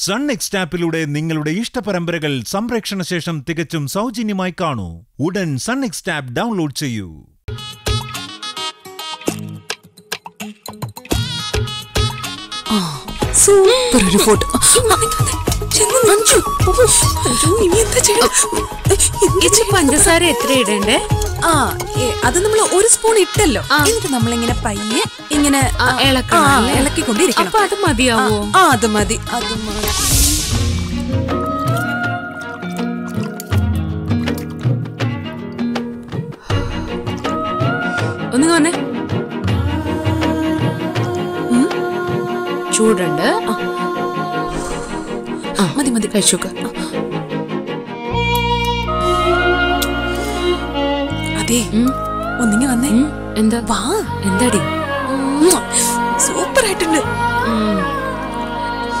Sun എക്സ്റ്റാപ്പിലൂടെ നിങ്ങളുടെ ഇഷ്ടപരമ്പരകൾ സംപ്രേക്ഷണ ശേഷം തികച്ചും സൗജന്യമായി കാണൂ. ഉടൻ സൺ എക്സ്റ്റാപ്പ് ഡൗൺലോഡ് ചെയ്യൂ. സൂപ്പർ ഒരു ഫോട്ടോ. അഞ്ചു അഞ്ചു ഇനി എന്താ ചെയ്യണം? ഇച്ചി പഞ്ചസാര എത്ര ഇടണ്ടേ? ആ അത് നമ്മൾ ഒരു സ്പൂൺ ഇട്ടല്ലോ. എന്നിട്ട് നമ്മളിങ്ങനെ പയ്യെ ഇങ്ങനെ ഇളക്കി? അപ്പൊ അത് മതിയാവോ? ആ അത് മതി. അത് മതി. ഒന്ന് വന്നേ. ചൂടുണ്ട്. ആ, മതി മതി കഴിച്ചോക്ക അതെ ഒന്നിങ്ങി വന്നേ. എന്താ? വാ. എന്താടി? സൂപ്പർ ആയിട്ടുണ്ട്.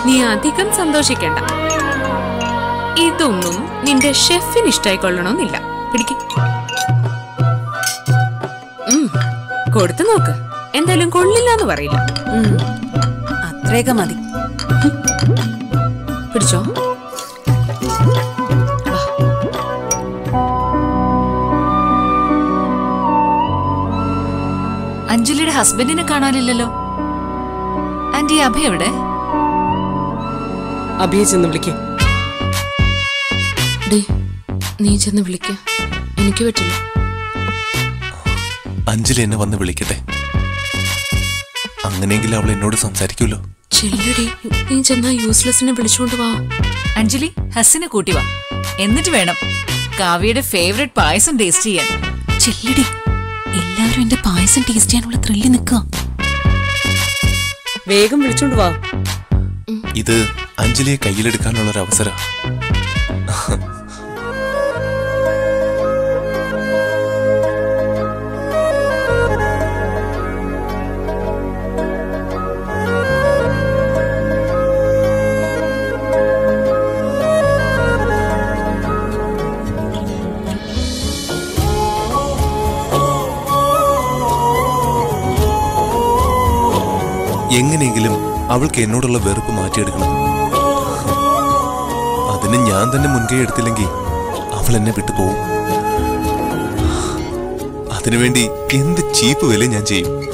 നീ അധികം സന്തോഷിക്കണ്ട. ഇതൊന്നും നിന്റെ ഷെഫിന് ഇഷ്ടായിക്കൊള്ളണമെന്നില്ല. പിടിക്ക്. കൊടുത്തു നോക്ക്. എന്തായാലും കൊള്ളില്ല എന്ന് പറയില്ല. അത്രയൊക്കെ മതി. പിടിച്ചോ. അഞ്ജലിയുടെ ഹസ്ബൻഡിനെ കാണാനില്ലല്ലോ. ആന്റി അഭയ എവിടെ? അഭിയെ ചെന്ന് വിളിക്കേ. നീ ചെന്ന് വിളിക്ക. എനിക്ക് പറ്റില്ല. അഞ്ജലി എന്നെ വന്ന് വിളിക്കട്ടെ. അങ്ങനെയെങ്കിലും അവൾ എന്നോട് സംസാരിക്കുമല്ലോ ചെല്ലടി. നീ ചെന്നാ യൂസ്ലെസ്സിനെ വിളിച്ചുകൊണ്ട് വാ. അഞ്ജലി ഹസിനെ കൂട്ടി വാ. എന്നിട്ട് വേണം കാവ്യയുടെ ഫേവറേറ്റ് പായസം ടേസ്റ്റ് ചെയ്യാൻ. ചെല്ലടി. എല്ലാവരും എന്റെ പായസം ടേസ്റ്റ് ചെയ്യാനുള്ള ത്രില്ല് നിൽക്കുക വേഗം വിളിച്ചോണ്ട് വാ. ഇത് അഞ്ജലിയെ കയ്യിലെടുക്കാനുള്ള ഒരു അവസരം. എങ്ങനെയെങ്കിലും അവൾക്ക് എന്നോടുള്ള വെറുപ്പ് മാറ്റിയെടുക്കണം. അതിന് ഞാൻ തന്നെ മുൻകൈ എടുത്തില്ലെങ്കിൽ അവൾ എന്നെ വിട്ടു പോവും. അതിനുവേണ്ടി എന്ത് ചീപ്പ് വില ഞാൻ ചെയ്യും.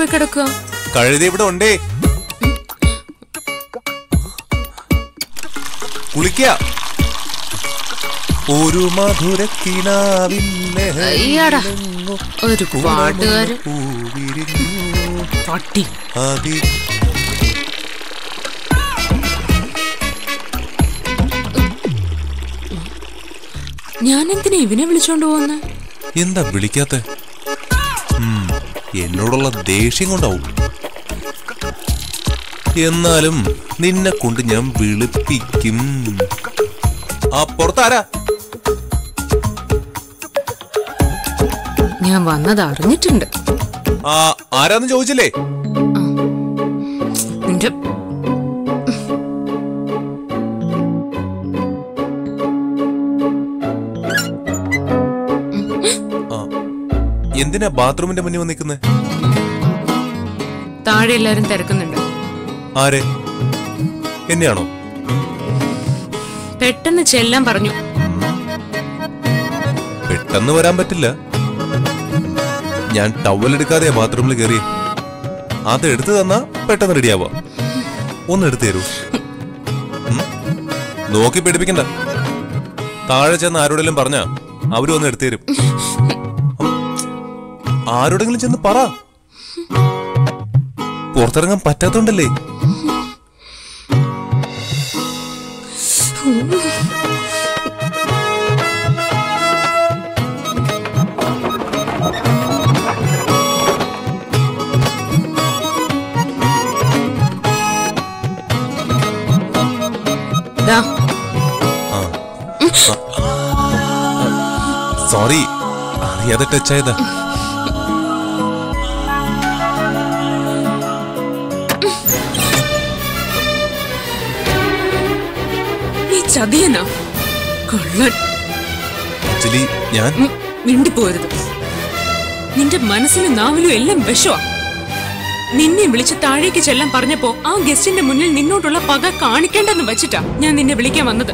പോയി കിടക്കുക. കഴുതി ഇവിടെ ഉണ്ടേ. കുളിക്ക. ഒരു മധുര ഒരു പാട്ടുകാരൻ. പട്ടി. ഞാൻ എന്തിനാ ഇവനെ വിളിച്ചോണ്ട് പോന്നെ എന്താ വിളിക്കാത്ത? എന്നോടുള്ള ദേഷ്യം കൊണ്ടാവും. എന്നാലും നിന്നെ കൊണ്ട് ഞാൻ വിളിപ്പിക്കും. ആ പുറത്താരാ? ഞാൻ വന്നത് അറിഞ്ഞിട്ടുണ്ട്. ആ ആരാന്ന് ചോദിച്ചില്ലേ? എന്തിനാ ബാത്റൂമിന്റെ മുന്നിൽ വന്ന് നിൽക്കുന്നത് താഴെ എല്ലാരും തിരക്കുന്നുണ്ട്. ആരെ? എന്നെയാണോ? പെട്ടെന്ന് ചെല്ലാൻ പറഞ്ഞു. പെട്ടെന്ന് വരാൻ പറ്റില്ല. ഞാൻ ടവൽ എടുക്കാതെ ബാത്റൂമിൽ കയറി അത് എടുത്തു തന്നാ പെട്ടെന്ന് റെഡിയാവാ ഒന്ന് എടുത്തു തരൂ. നോക്കി പിടിപ്പിക്കണ്ട. താഴെ ചെന്ന് ആരോടെങ്കിലും പറഞ്ഞാ അവരും ഒന്ന് എടുത്തു തരും. ആരോടെങ്കിലും ചെന്ന് പറ പുറത്തിറങ്ങാൻ പറ്റാത്തോണ്ടല്ലേ സോറി അറിയാതെ ടച്ച് ചതിയനാ കൊള്ളൻ ആക്ച്വലി ഞാൻ? മിണ്ടിപ്പോരുത്. നിന്റെ മനസ്സിലും നാവിലും എല്ലാം വിഷമാ നിന്നെ വിളിച്ച് താഴേക്ക് ചെല്ലാൻ പറഞ്ഞപ്പോ ആ ഗസ്റ്റിന്റെ മുന്നിൽ നിന്നോട്ടുള്ള പക കാണിക്കേണ്ടെന്ന് വെച്ചിട്ടാ ഞാൻ നിന്നെ വിളിക്കാൻ വന്നത്.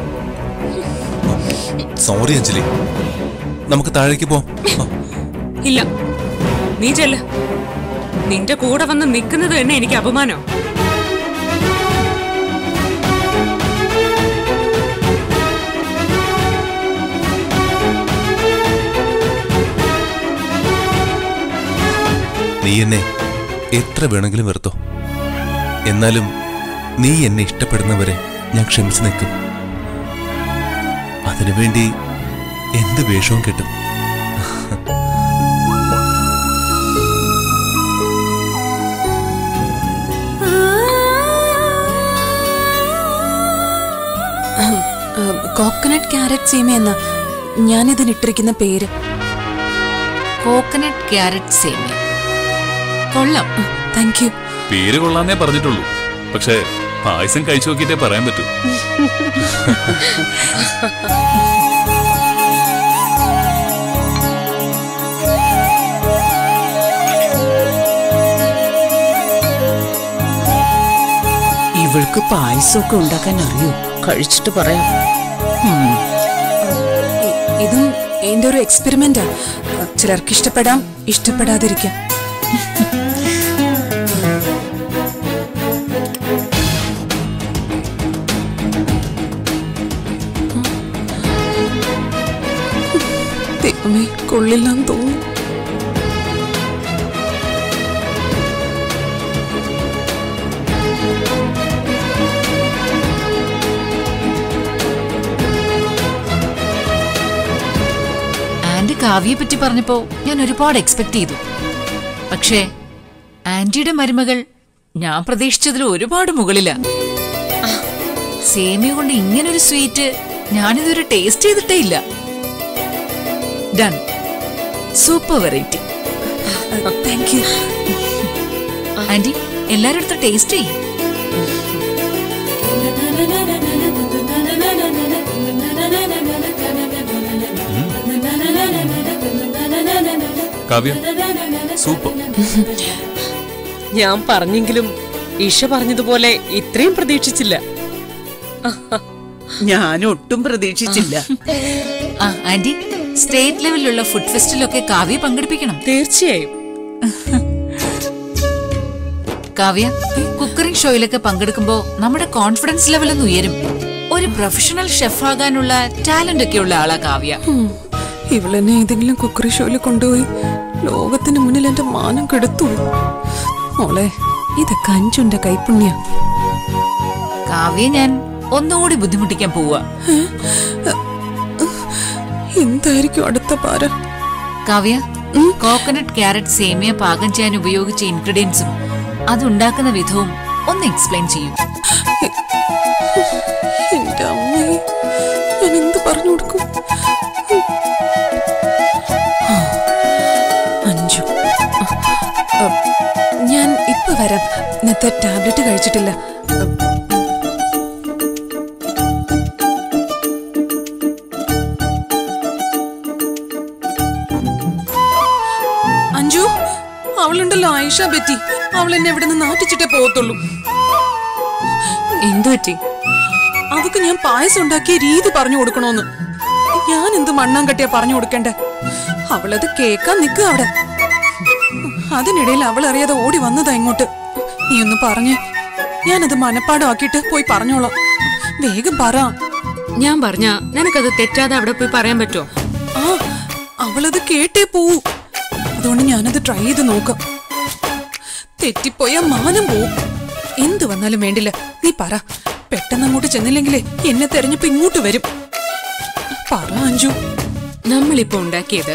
സോറി അഞ്ജലി. നമുക്ക് താഴേക്ക് പോ. ഇല്ല. നീ ചെല്ല. നിന്റെ കൂടെ വന്ന് നിൽക്കുന്നത് തന്നെ എനിക്ക് അപമാനോ നീ എന്നെ എത്ര വേണമെങ്കിലും വെറുത്തോ. എന്നാലും നീ എന്നെ ഇഷ്ടപ്പെടുന്നവരെ ഞാൻ ക്ഷമിച്ചു നിൽക്കും. അതിനുവേണ്ടി എന്ത് വേഷവും കിട്ടും. കോക്കനട്ട് ക്യാരറ്റ് സീമ എന്ന ഞാനിതിനിട്ടിരിക്കുന്ന പേര്. കോക്കനട്ട് ക്യാരറ്റ് സേമിയ കൊള്ളാം. താങ്ക് യു പേര് കൊള്ളാന്നേ പറഞ്ഞിട്ടുള്ളൂ. പക്ഷേ പായസം കഴിച്ചു നോക്കിയിട്ടേ പറയാൻ പറ്റൂ. ഇവൾക്ക് പായസമൊക്കെ ഉണ്ടാക്കാൻ അറിയോ? കഴിച്ചിട്ട് പറയാം. ഇതും എന്റെ ഒരു എക്സ്പെരിമെന്റാ ചിലർക്ക് ഇഷ്ടപ്പെടാം ഇഷ്ടപ്പെടാതിരിക്കാം. കൊള്ളില്ലാന്ന് തോന്നുന്നു. കാവ്യെ പറ്റി പറഞ്ഞപ്പോ ഞാൻ ഒരുപാട് എക്സ്പെക്ട് ചെയ്തു. പക്ഷേ ആന്റിയുടെ മരുമകൾ ഞാൻ പ്രതീക്ഷിച്ചതിൽ ഒരുപാട് മുകളില. സേമിയ കൊണ്ട് ഇങ്ങനൊരു സ്വീറ്റ് ഞാനിതൊരു ടേസ്റ്റ് ചെയ്തിട്ടേ ഇല്ല. Done super variety. Thank you aunty എല്ലാരും അടുത്ത് ടേസ്റ്റ് ചെയ്യും. കാവ്യ സൂപ്പർ ഞാൻ പറഞ്ഞെങ്കിലും ഇഷ പറഞ്ഞതുപോലെ ഇത്രയും പ്രതീക്ഷിച്ചില്ല. ഞാൻ ഒട്ടും പ്രതീക്ഷിച്ചില്ല. ആ ആന്റി സ്റ്റേറ്റ് ലെവലിലുള്ള ഫുഡ് ഫെസ്റ്റിലൊക്കെ കാവ്യ പങ്കെടുപ്പിക്കണം. തീർച്ചയായും. കാവ്യ കുക്കറിംഗ് ഷോയിലൊക്കെ പങ്കെടുക്കുമ്പോ നമ്മുടെ കോൺഫിഡൻസ് ലെവൽ ഒന്ന് ഉയരും. ഒരു പ്രൊഫഷണൽ ഷെഫ് ആകാനുള്ള ടാലന്റ് ഒക്കെ ഉള്ള ആളാ കാവ്യ. ഇവളെന്നെ ഏതെങ്കിലും കുക്കറി ഷോയിൽ കൊണ്ടുപോയി ലോകത്തിന് മുന്നിൽ എന്റെ മാനം കെടുത്തു. മോളെ ഇതൊക്കെ അഞ്ചുന്റെ കൈപ്പുണ്യ. കാവ്യ ഞാൻ ഒന്നുകൂടി ബുദ്ധിമുട്ടിക്കാൻ പോവുക. എന്തായിരിക്കും അടുത്ത പാര? കാവ്യ കോക്കനട്ട് ക്യാരറ്റ് സേമിയ പാകം ചെയ്യാൻ ഉപയോഗിച്ച ഇൻഗ്രീഡിയൻസും അതുണ്ടാക്കുന്ന വിധവും ഒന്ന് എക്സ്പ്ലെയിൻ ചെയ്യൂ. എന്റെ അമ്മേ ഞാൻ എന്ത് പറഞ്ഞു കൊടുക്കും? അഞ്ചു ഞാൻ ഇപ്പൊ വരാം. ഇന്നത്തെ ടാബ്ലറ്റ് കഴിച്ചിട്ടില്ല. അവളുണ്ടല്ലോ പറ്റി അവൾ എന്നെ ഇവിടെ നിന്ന് നാട്ടിച്ചിട്ടേ പോകത്തുള്ളൂ. എന്തു പറ്റി? അവക്ക് ഞാൻ പായസം ഉണ്ടാക്കിയ രീതി പറഞ്ഞു കൊടുക്കണോന്ന്. ഞാൻ എന്ത് മണ്ണാൻ കട്ടിയാ പറഞ്ഞു കൊടുക്കണ്ടേ? അവളത് കേക്കാൻ നിൽക്കുക അവിടെ. അതിനിടയിൽ അവൾ അറിയാതെ ഓടി വന്നതാ ഇങ്ങോട്ട്. നീ ഒന്ന് പറഞ്ഞേ. ഞാനത് മനപ്പാടമാക്കിയിട്ട് പോയി പറഞ്ഞോളാം. വേഗം പറ. ഞാൻ പറഞ്ഞ നിനക്കത് തെറ്റാതെ അവിടെ പോയി പറയാൻ പറ്റുമോ ആ അവളത് കേട്ടേ പോവൂ. അതുകൊണ്ട് ഞാനത് ട്രൈ ചെയ്ത് നോക്കാം. തെറ്റിപ്പോയാ മാനം പോവും. എന്ത് വന്നാലും വേണ്ടില്ല. നീ പറ. പെട്ടെന്ന് അങ്ങോട്ട് ചെന്നില്ലെങ്കിലേ എന്നെ തെരഞ്ഞപ്പോ ഇങ്ങോട്ട് വരും. പറ അഞ്ജു. നമ്മളിപ്പോ ഉണ്ടാക്കിയത്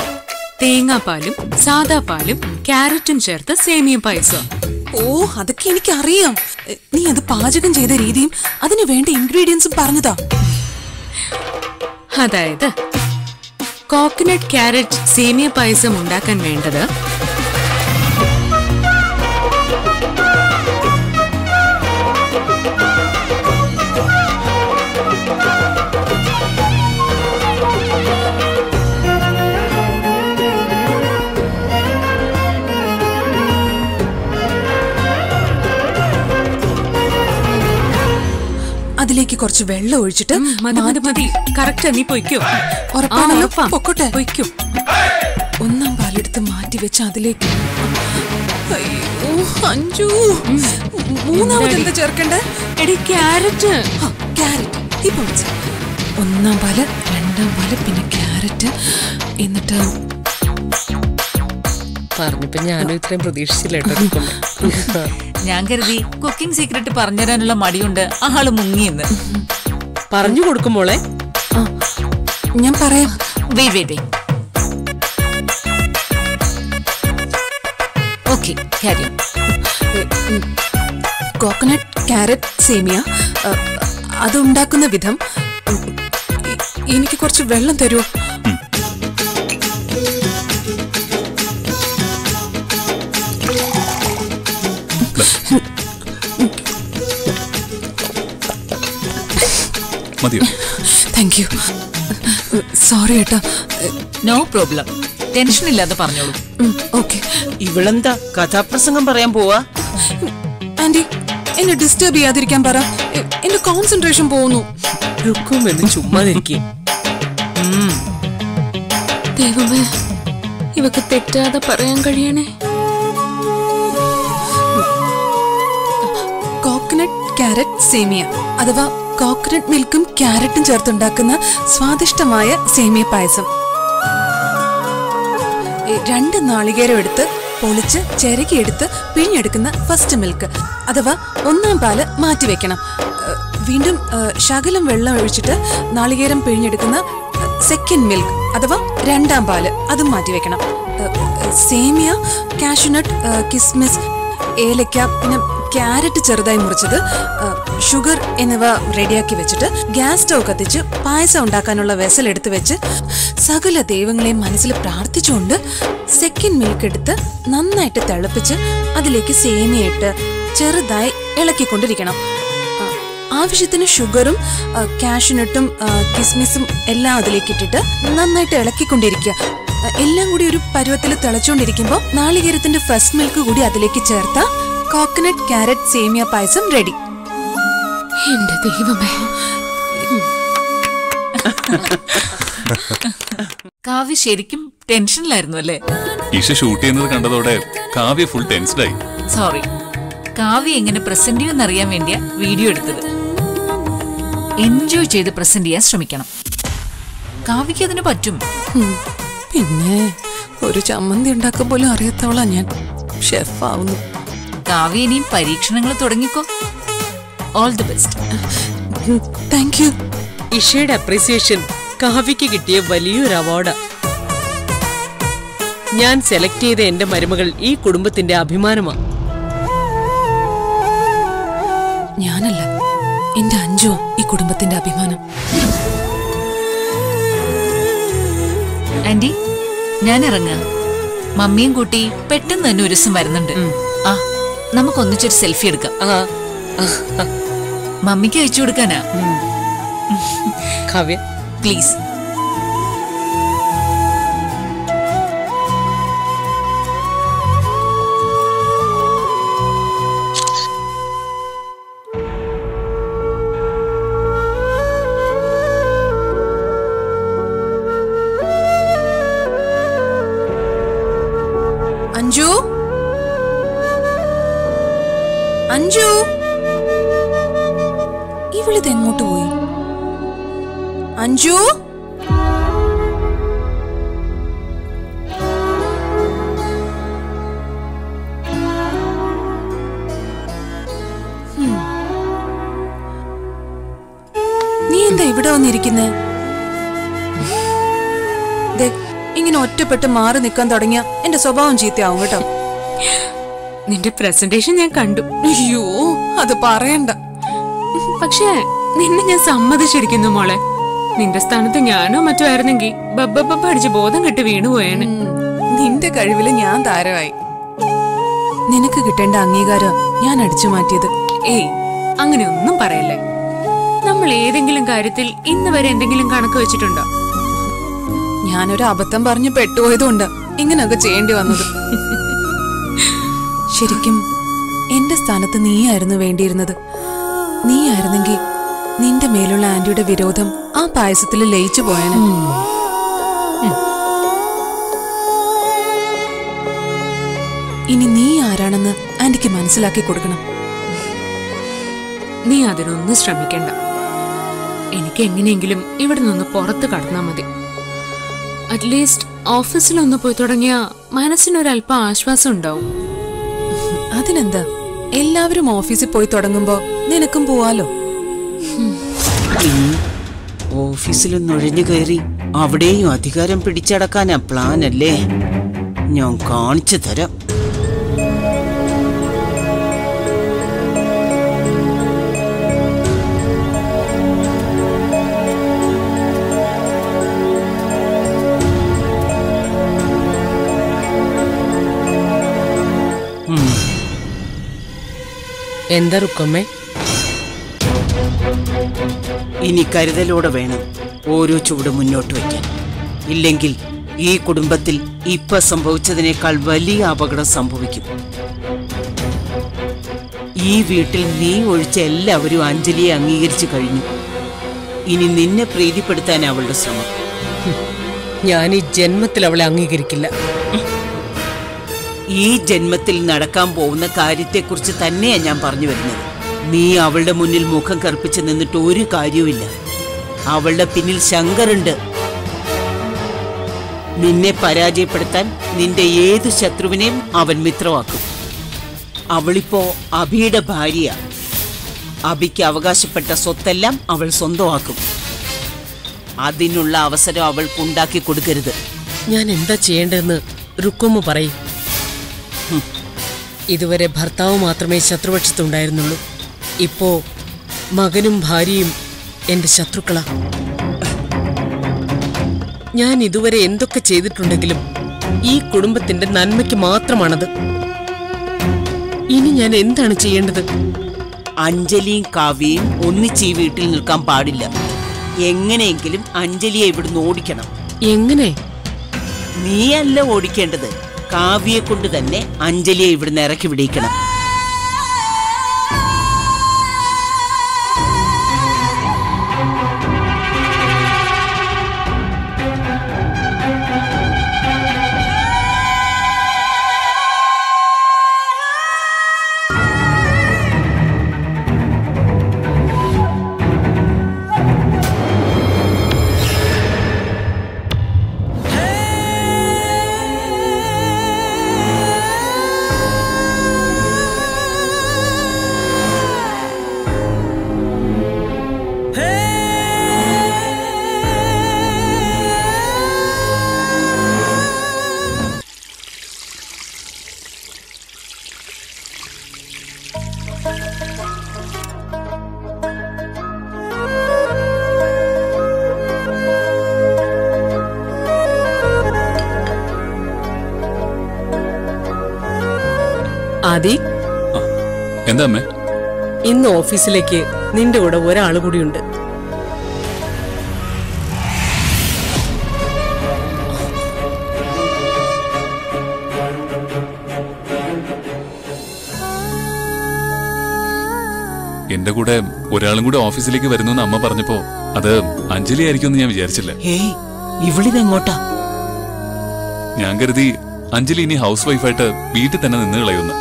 തേങ്ങാപ്പാലും സാദാ പാലും ക്യാരറ്റും ചേർത്ത് സേമിയ പായസം? ഓ അതൊക്കെ എനിക്കറിയാം. നീ അത് പാചകം ചെയ്ത രീതിയും അതിന് വേണ്ട ഇൻഗ്രീഡിയൻസും പറഞ്ഞതാ. അതായത് കോക്കനട്ട് ക്യാരറ്റ് സേമിയ പായസം ഉണ്ടാക്കാൻ വേണ്ടത് കുറച്ച് വെള്ളം ഒഴിച്ചിട്ട് മതി കറക്റ്റ് നീ പൊയ്ക്കോ. ഉറപ്പാണല്ലോ? പൊക്കോട്ടെ. പൊയ്ക്കോ. ഒന്നാം പാലെടുത്ത് മാറ്റി വെച്ച അതിലേക്ക് അഞ്ചു മൂന്നാമത് എന്താ ചേർക്കണ്ടേ? എടി ക്യാരറ്റ്. ക്യാരറ്റ്. ഇപ്പൊ. ഒന്നാം പാൽ രണ്ടാം പാൽ പിന്നെ ക്യാരറ്റ്. എന്നിട്ട് പറഞ്ഞപ്പോ ഞാനും ഇത്രയും പ്രതീക്ഷിച്ചില്ല കേട്ടോ. ഞാൻ കരുതി കുക്കിംഗ് സീക്രട്ട് പറഞ്ഞു തരാനുള്ള മടിയുണ്ട്. ആൾ മുങ്ങിയെന്ന്. പറഞ്ഞു കൊടുക്കും മോളെ. ഞാൻ പറയാം. വേ വേ വേ ഓക്കെ കോക്കനട്ട് ക്യാരറ്റ് സേമിയ അ, അത് ഉണ്ടാക്കുന്ന വിധം. എനിക്ക് കുറച്ച് വെള്ളം തരുമോ മതിയോ? താങ്ക് യു സോറി ഏട്ടാ. നോ പ്രോബ്ലം ടെൻഷൻ ഇല്ലാതെ പറഞ്ഞോളൂ. ഓക്കെ ഇവളെന്താ കഥാപ്രസംഗം പറയാൻ പോവാ? ആന്റി എന്നെ ഡിസ്റ്റർബ് ചെയ്യാതിരിക്കാൻ പറ. എന്റെ കോൺസെൻട്രേഷൻ പോകുന്നു രുക്കുമെന്ന് ചുമ്മാതിരിക്കേ. ദൈവമേ ഇവക്ക് തെറ്റാതെ പറയാൻ കഴിയണേ. ക്യാരറ്റ് സേമിയ അഥവാ കോക്കനട്ട് മിൽക്കും ക്യാരറ്റും ചേർത്തുണ്ടാക്കുന്ന സ്വാദിഷ്ടമായ സേമിയ പായസം. രണ്ട് നാളികേരം എടുത്ത് പൊളിച്ച് ചിരകിയെടുത്ത് പിഴിഞ്ഞെടുക്കുന്ന ഫസ്റ്റ് മിൽക്ക് അഥവാ ഒന്നാം പാൽ മാറ്റി വെക്കണം. വീണ്ടും ശകലം വെള്ളം ഒഴിച്ചിട്ട് നാളികേരം പിഴിഞ്ഞെടുക്കുന്ന സെക്കൻഡ് മിൽക്ക് അഥവാ രണ്ടാം പാൽ അതും മാറ്റി വെക്കണം. ഏ, ഏ, സേമിയ കാഷ്യൂനട്ട് കിസ്മിസ് ഏലക്ക പിന്നെ ക്യാരറ്റ് ചെറുതായി മുറിച്ചത് ഷുഗർ എന്നിവ റെഡിയാക്കി വെച്ചിട്ട് ഗ്യാസ് സ്റ്റവ് കത്തിച്ച് പായസം ഉണ്ടാക്കാനുള്ള വെസൽ എടുത്ത് വെച്ച് സകല ദൈവങ്ങളെയും മനസ്സിൽ പ്രാർത്ഥിച്ചുകൊണ്ട് സെക്കൻഡ് മിൽക്ക് എടുത്ത് നന്നായിട്ട് തിളപ്പിച്ച് അതിലേക്ക് സേമിയ ഇട്ട് ചെറുതായി ഇളക്കിക്കൊണ്ടിരിക്കണം. ആവശ്യത്തിന് ഷുഗറും കാഷ്യൂനട്ടും കിസ്മിസും എല്ലാം അതിലേക്ക് ഇട്ടിട്ട് നന്നായിട്ട് ഇളക്കിക്കൊണ്ടിരിക്കുക. എല്ലാം കൂടി ഒരു പരുവത്തിൽ തിളച്ചുകൊണ്ടിരിക്കുമ്പോൾ നാളികേരത്തിന്റെ ഫസ്റ്റ് മിൽക്ക് കൂടി അതിലേക്ക് ചേർത്ത coconut carrot semiya payasam ready എന്റെ ദൈവമേ. കാവ്യ ശരിക്കും ടെൻഷനിലായിരുന്നു അല്ലേ? ഇഷ ഷൂട്ട് ചെയ്യുന്നത് കണ്ടതോടെ കാവ്യ ഫുൾ ടെൻസ്ഡായി സോറി കാവ്യ എങ്ങനെ പ്രസന്റ് ചെയ്യുമെന്ന് അറിയാൻ വേണ്ടിയാ വീഡിയോ എടുത്തത്. എൻജോയ് ചെയ്ത് പ്രസന്റ് ചെയ്യാൻ ശ്രമിക്കണം. കാവ്യക്ക് അതിന് പറ്റും. പിന്നെ ഒരു ചമ്മന്തി ഉണ്ടാക്കാൻ പോലും അറിയാത്തവളാ ഞാൻ. ഷെഫ് ആവുന്നു. കാവ്യ ഇനിയും പരീക്ഷണങ്ങൾ തുടങ്ങിക്കോ. All the best thank you ഇഷയുടെ appreciation കാവ്യക്ക് കിട്ടിയ വലിയൊരു അവാർഡാ ഞാൻ സെലക്ട് ചെയ്ത എന്റെ മരുമകൾ ഈ കുടുംബത്തിന്റെ അഭിമാനമാണ് ഞാനല്ല എന്റെ അഞ്ചോ ഈ കുടുംബത്തിന്റെ അഭിമാനം. ആന്റി ഞാൻ ഇറങ്ങാ. മമ്മിയും കൂട്ടി പെട്ടെന്ന് തന്നെ ഒരു ദിവസം വരുന്നുണ്ട്. ആ നമുക്കൊന്നിച്ചൊരു സെൽഫി എടുക്കാം. മമ്മിക്ക് അയച്ചു കൊടുക്കാനാ? കാവ്യ? പ്ലീസ് അഞ്ജു? ഇവളിത് എങ്ങോട്ട് പോയി? അഞ്ജു? നീ എന്താ ഇവിടെ വന്നിരിക്കുന്നേ? ഇങ്ങനെ ഒറ്റപ്പെട്ട് മാറി നിൽക്കാൻ തുടങ്ങിയ എന്റെ സ്വഭാവം ചീത്തയാവും കേട്ടോ. നിന്റെ പ്രസന്റേഷൻ ഞാൻ കണ്ടു. അയ്യോ അത് പറയണ്ട. പക്ഷേ നിന്നെ ഞാൻ സമ്മതിച്ചിരിക്കുന്നു മോളെ. നിന്റെ സ്ഥാനത്ത് ഞാനോ മറ്റോ ആയിരുന്നെങ്കിൽ ബബ്ബബ്ബ അടിച്ച് ബോധം കെട്ട് വീണുപോയാണ് നിന്റെ കഴിവിൽ ഞാൻ താരമായി. നിനക്ക് കിട്ടേണ്ട അംഗീകാരം ഞാൻ അടിച്ചു മാറ്റിയത്. ഏയ് അങ്ങനെ ഒന്നും പറയല്ലേ. നമ്മൾ ഏതെങ്കിലും കാര്യത്തിൽ ഇന്ന് വരെ എന്തെങ്കിലും കണക്ക് വെച്ചിട്ടുണ്ടോ? ഞാനൊരു അബദ്ധം പറഞ്ഞു പെട്ടുപോയതുകൊണ്ട് ഇങ്ങനെയൊക്കെ ചെയ്യേണ്ടി വന്നത്. ശരിക്കും എന്റെ സ്ഥാനത്ത് നീയായിരുന്നു വേണ്ടിയിരുന്നത്. നീയായിരുന്നെങ്കിൽ നിന്റെ മേലുള്ള ആന്റിയുടെ വിരോധം ആ പായസത്തിൽ ലയിച്ചു പോയാണ് ഇനി നീ ആരാണെന്ന് ആന്റിക്ക് മനസ്സിലാക്കി കൊടുക്കണം. നീ അതിനൊന്നും ശ്രമിക്കണ്ട. എനിക്ക് എങ്ങനെയെങ്കിലും ഇവിടെ നിന്ന് പുറത്ത് കടന്നാൽ മതി. അറ്റ്ലീസ്റ്റ് ഓഫീസിലൊന്ന് പോയി തുടങ്ങിയ മനസ്സിനൊരല്പം ആശ്വാസം ഉണ്ടാവും. അതിനെന്താ? എല്ലാവരും ഓഫീസിൽ പോയി തുടങ്ങുമ്പോ നിനക്കും പോവാലോ? ഓഫീസിൽ നുഴഞ്ഞു കയറി അവിടെയും അധികാരം പിടിച്ചടക്കാനാ പ്ലാൻ അല്ലേ? ഞാൻ കാണിച്ചു തരാം. എന്താ റുക്കമ്മേ? ഇനി കരുതലോടെ വേണം ഓരോ ചുവട് മുന്നോട്ട് വയ്ക്കാൻ. ഇല്ലെങ്കിൽ ഈ കുടുംബത്തിൽ ഇപ്പൊ സംഭവിച്ചതിനേക്കാൾ വലിയ അപകടം സംഭവിക്കും. ഈ വീട്ടിൽ നീ ഒഴിച്ച എല്ലാവരും അഞ്ജലിയെ അംഗീകരിച്ചു കഴിഞ്ഞു. ഇനി നിന്നെ പ്രീതിപ്പെടുത്താൻ അവളുടെ ശ്രമം. ഞാൻ ഈ ജന്മത്തിൽ അവളെ അംഗീകരിക്കില്ല. ഈ ജന്മത്തിൽ നടക്കാൻ പോകുന്ന കാര്യത്തെക്കുറിച്ച് തന്നെയാണ് ഞാൻ പറഞ്ഞു വരുന്നത്. നീ അവളുടെ മുന്നിൽ മുഖം കറുപ്പിച്ച് നിന്നിട്ട് ഒരു കാര്യവുമില്ല. അവളുടെ പിന്നിൽ ശങ്കറുണ്ട്. നിന്നെ പരാജയപ്പെടുത്താൻ നിന്റെ ഏത് ശത്രുവിനെയും അവൻ മിത്രമാക്കും. അവളിപ്പോ അഭിയുടെ ഭാര്യ അഭിക്ക് അവകാശപ്പെട്ട സ്വത്തെല്ലാം അവൾ സ്വന്തമാക്കും. അതിനുള്ള അവസരം അവൾക്ക് ഉണ്ടാക്കി കൊടുക്കരുത്. ഞാൻ എന്താ ചെയ്യേണ്ടതെന്ന് റുക്കുമ്മ പറയും. ഇതുവരെ ഭർത്താവ് മാത്രമേ ശത്രുപക്ഷത്തുണ്ടായിരുന്നുള്ളൂ. ഇപ്പോ മകനും ഭാര്യയും എന്റെ ശത്രുക്കളാ. ഞാൻ ഇതുവരെ എന്തൊക്കെ ചെയ്തിട്ടുണ്ടെങ്കിലും ഈ കുടുംബത്തിന്റെ നന്മയ്ക്ക് മാത്രമാണത്. ഇനി ഞാൻ എന്താണ് ചെയ്യേണ്ടത്? അഞ്ജലിയും കാവ്യയും ഒന്നിച്ച് ഈ വീട്ടിൽ നിൽക്കാൻ പാടില്ല. എങ്ങനെയെങ്കിലും അഞ്ജലിയെ ഇവിടുന്ന് ഓടിക്കണം. എങ്ങനെ? നീയല്ല ഓടിക്കേണ്ടത്. കാവ്യയെ കൊണ്ട് തന്നെ അഞ്ജലിയെ ഇവിടുന്ന് ഇറക്കി വിടിയിക്കണം. ആദി. എന്താ അമ്മേ? ഇന്ന് ഓഫീസിലേക്ക് നിന്റെ കൂടെ ഒരാൾ കൂടിയുണ്ട്. എന്റെ കൂടെ ഒരാളും കൂടെ ഓഫീസിലേക്ക് വരുന്നു അമ്മ പറഞ്ഞപ്പോ അത് അഞ്ജലി ആയിരിക്കുമെന്ന് ഞാൻ വിചാരിച്ചില്ല. ഏയ് ഇവിളിതെങ്ങോട്ടാ? ഞാൻ കരുതി അഞ്ജലി ഇനി ഹൗസ് വൈഫായിട്ട് വീട്ടിൽ തന്നെ നിന്ന് കളയുന്നു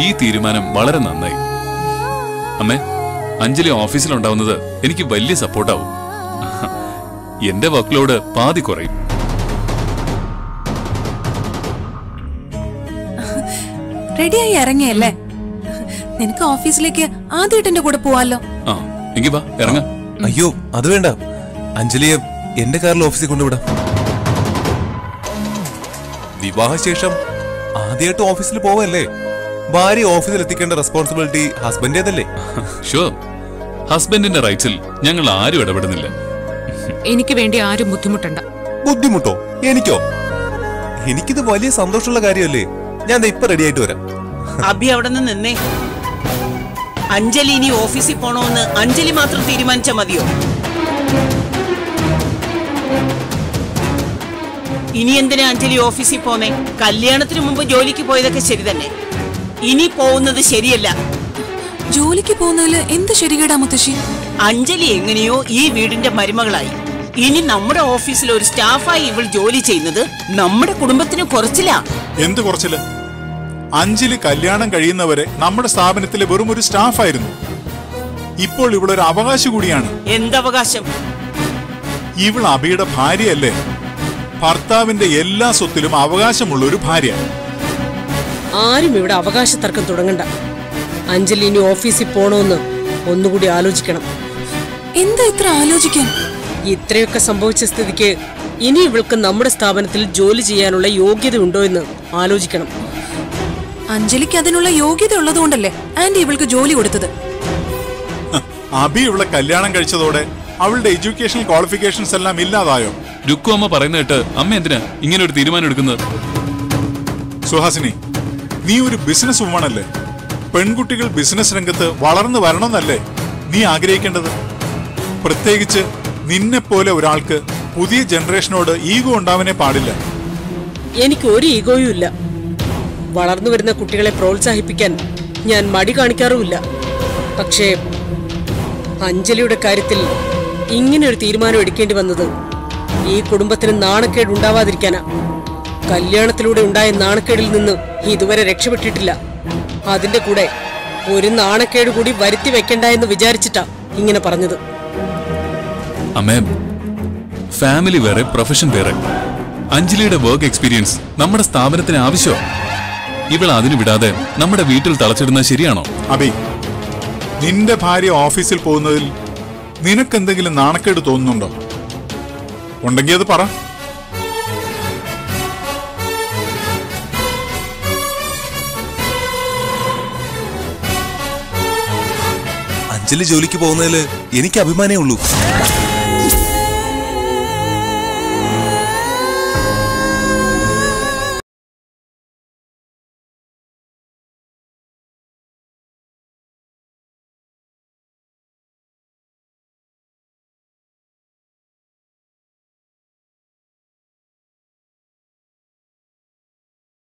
ഈ തീരുമാനം വളരെ നന്നായി. അമ്മേ അഞ്ജലി ഓഫീസിലുണ്ടാവുന്നത് എനിക്ക് വലിയ സപ്പോർട്ടാവും. എന്റെ വർക്ക് ലോഡ് പാതി കുറയും. റെഡിയായി ഇറങ്ങിയല്ലേ? നിനക്ക് ഓഫീസിലേക്ക് ആദ്യമായിട്ട് എന്റെ കൂടെ പോവാലോ? ആ എങ്കി വാ ഇറങ്ങാം. അയ്യോ അത് വേണ്ട. അഞ്ജലിയെ എന്റെ കാറിൽ ഓഫീസിൽ കൊണ്ടുവിടാം. വിവാഹശേഷം ആദ്യമായിട്ട് ഓഫീസിൽ പോവല്ലേ? ഭാര്യ ഓഫീസിൽ എത്തിക്കേണ്ട റെസ്പോൺസിബിലിറ്റി ഹസ്ബൻഡേതല്ലേ ഷുവർ ഹസ്ബൻഡിന്റെ റൈറ്റ്സിൽ ഞങ്ങൾ ആരും ഇടപെടുന്നില്ല. എനിക്ക് വേണ്ടി ആരും ബുദ്ധിമുട്ടണ്ട. ബുദ്ധിമുട്ടോ? എനിക്കോ? എനിക്കിത് വലിയ സന്തോഷമുള്ള കാര്യമല്ലേ? ഞാൻ ഇപ്പൊ റെഡി ആയിട്ട് വരാം. അഭി അവിടെ നിന്ന് നിന്നേ. അഞ്ജലി ഇനി ഓഫീസിൽ പോണോന്ന് അഞ്ജലി മാത്രം തീരുമാനിച്ച മതിയോ? ഇനി എന്തിനാ അഞ്ജലി ഓഫീസിൽ പോന്നേ? കല്യാണത്തിന് മുമ്പ് ജോലിക്ക് പോയതൊക്കെ ശരി തന്നെ. ഇനി പോകുന്നത് ശരിയല്ല. ജോലിക്ക് പോകുന്നതിൽ എന്ത് ശരികേടാ മുത്തശ്ശി? അഞ്ജലി എങ്ങനെയോ ഈ വീടിന്റെ മരുമകളായി. ഇനി നമ്മുടെ ഓഫീസിൽ ഒരു സ്റ്റാഫായി ഇവൾ ജോലി ചെയ്യുന്നത് നമ്മുടെ കുടുംബത്തിന് കുറച്ചില്ല എന്ത് കുറച്ചിൽ? അഞ്ജലി കല്യാണം കഴിയുന്നവരെ നമ്മുടെ സ്ഥാപനത്തിലെ വെറും ഒരു സ്റ്റാഫായിരുന്നു. ഇപ്പോൾ ഇവളൊരു അവകാശി കൂടിയാണ്. എന്തവകാശം? ഇവൾ അബിയുടെ ഭാര്യയല്ലേ? ഭർത്താവിന്റെ എല്ലാ സ്വത്തിലും അവകാശമുള്ള ഒരു ഭാര്യ. ആരും ഇവിടെ അവകാശ തർക്കം തുടങ്ങണ്ട. അഞ്ജലി ഇനി ഓഫീസിൽ പോണോന്ന് ഒന്നുകൂടി ആലോചിക്കണം. എന്താ ഇത്ര ആലോചിക്കാൻ? ഇത്രയൊക്കെ സംഭവിച്ച സ്ഥിതിക്ക് ഇനി ഇവൾക്ക് നമ്മുടെ സ്ഥാപനത്തിൽ ജോലി ചെയ്യാനുള്ള യോഗ്യത ഉണ്ടോ എന്ന് ആലോചിക്കണം. അഞ്ജലിക്ക് അതിനുള്ള യോഗ്യത ഉള്ളതുകൊണ്ടല്ലേ ആന്റി ഇവൾക്ക് ജോലി കൊടുത്തത്? അഭി അബി ഇവളെ കല്യാണം കഴിച്ചതോടെ അവളുടെ എഡ്യൂക്കേഷണൽ ക്വാളിഫിക്കേഷൻസ് എല്ലാം ഇല്ലാതായോ? രുക്കു അമ്മ പറയുന്ന കേട്ട് അമ്മ എന്തിനാ ഇങ്ങനെ ഒരു തീരുമാനം എടുക്കുന്നത്? സുഹാസിനി നീ ഒരു ബിസിനസ് അല്ലേ? പെൺകുട്ടികൾ ബിസിനസ് രംഗത്ത് വളർന്നു വരണമെന്നല്ലേ നീ ആഗ്രഹിക്കേണ്ടത്? പ്രത്യേകിച്ച് നിന്നെ പോലെ ഒരാൾക്ക് പുതിയ ജനറേഷനോട് ഈഗോ ഉണ്ടാവാനേ പാടില്ല. എനിക്ക് ഒരു ഈഗോയും ഇല്ല. വളർന്നു വരുന്ന കുട്ടികളെ പ്രോത്സാഹിപ്പിക്കാൻ ഞാൻ മടി കാണിക്കാറുമില്ല. പക്ഷേ അഞ്ജലിയുടെ കാര്യത്തിൽ ഇങ്ങനെ ഒരു തീരുമാനം എടുക്കേണ്ടി വന്നത് ഈ കുടുംബത്തിന് നാണക്കേട് ഉണ്ടാവാതിരിക്കാനാ കല്യാണത്തിലൂടെ ഉണ്ടായ നാണക്കേടിൽ നിന്ന് ഇതുവരെ രക്ഷപ്പെട്ടിട്ടില്ല. അതിന്റെ കൂടെ ഒരു നാണക്കേട് കൂടി വരുത്തി വെക്കണ്ട എന്ന് വിചാരിച്ചിട്ടാ ഇങ്ങനെ പറഞ്ഞത്. അമ്മേ ഫാമിലി വേറെ പ്രൊഫഷൻ വേറെ. അഞ്ജലിയുടെ വർക്ക് എക്സ്പീരിയൻസ് നമ്മുടെ സ്ഥാപനത്തിന് ആവശ്യമാണ് ഇവൾ അതിന് വിടാതെ നമ്മുടെ വീട്ടിൽ തളച്ചിടുന്നത് ശരിയാണോ? അബി നിന്റെ ഭാര്യ ഓഫീസിൽ പോകുന്നതിൽ നിനക്കെന്തെങ്കിലും നാണക്കേട് തോന്നുന്നുണ്ടോ? ഉണ്ടെങ്കിൽ അത് പറ. അഞ്ജലി ജോലിക്ക് പോകുന്നതിൽ എനിക്ക് അഭിമാനമേ ഉള്ളൂ.